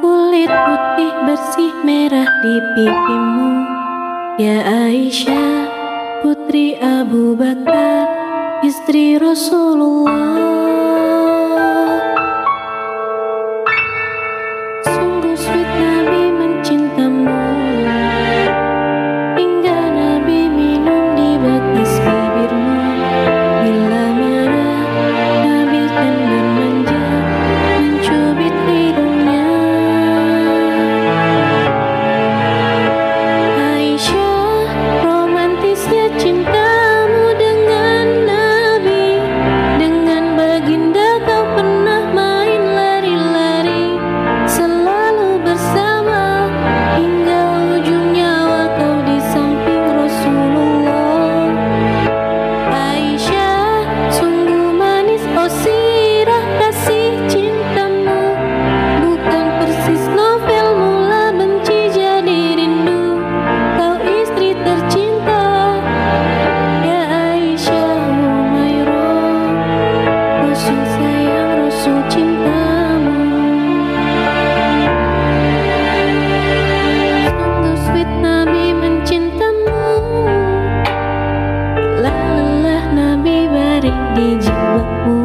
Kulit putih bersih merah di pipimu. Ya Aisyah putri Abu Bakar Istri Rasulullah di